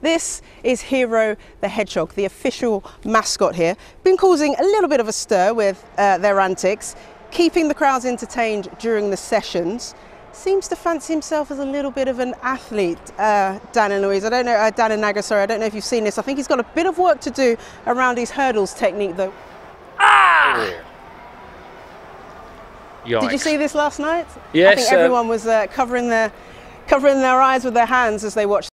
This is Hero the Hedgehog, the official mascot here. Been causing a little bit of a stir with uh, their antics, keeping the crowds entertained during the sessions. Seems to fancy himself as a little bit of an athlete, uh, Dan and Louise. I don't know, uh, Dan and Naga, sorry, I don't know if you've seen this. I think he's got a bit of work to do around his hurdles technique though. Ah! Yikes. Did you see this last night? Yes. I think everyone was uh, covering their covering their eyes with their hands as they watched